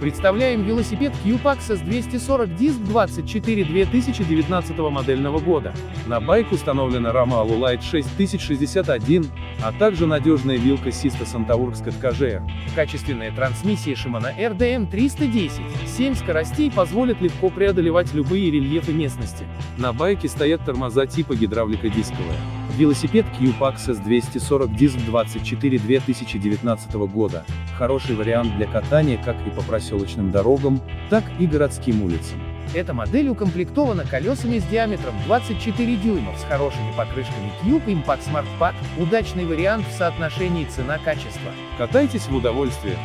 Представляем велосипед Access 240 диск 24 2019 модельного года. На байк установлена рама Alulite 6061, а также надежная вилка Sista Santaurx KTKGR. Качественная трансмиссия Shimano RDM 310. 7 скоростей позволят легко преодолевать любые рельефы местности. На байке стоят тормоза типа гидравлика дисковая. Велосипед Cube Access 240 диск 24 2019 года. Хороший вариант для катания как и по проселочным дорогам, так и городским улицам. Эта модель укомплектована колесами с диаметром 24 дюймов с хорошими покрышками Cube Impact Smart Pack, удачный вариант в соотношении цена-качество. Катайтесь в удовольствие.